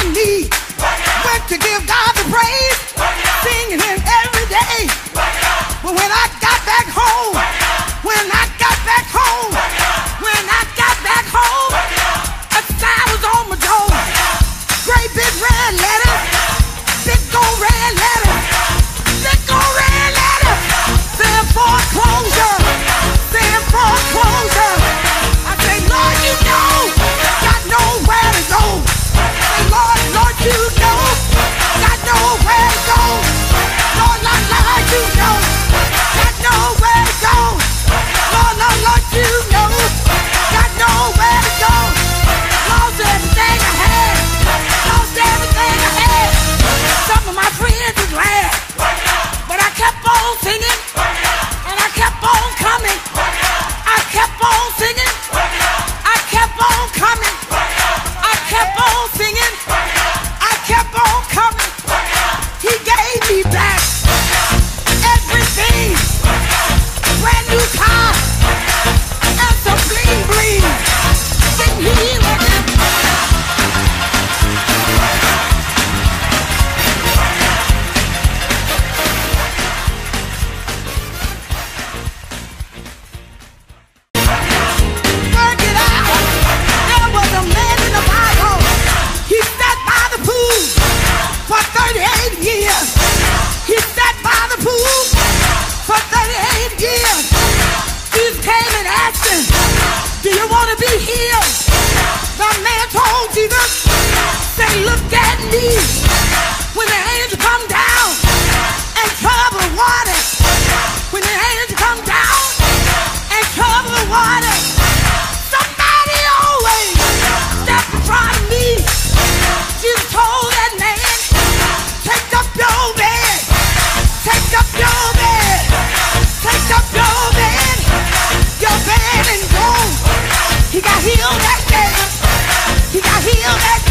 I need. To give God the praise. Singing Him every day. But when I got back home. look at me when the angel come down and water. When the angel come down and water. Somebody always in front of me. Told that man, take take take your and. He got healed that day. He got healed that day.